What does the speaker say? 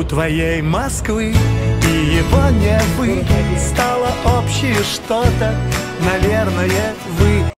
У твоей Москвы и его Невы Стало общее что-то, наверное, вы.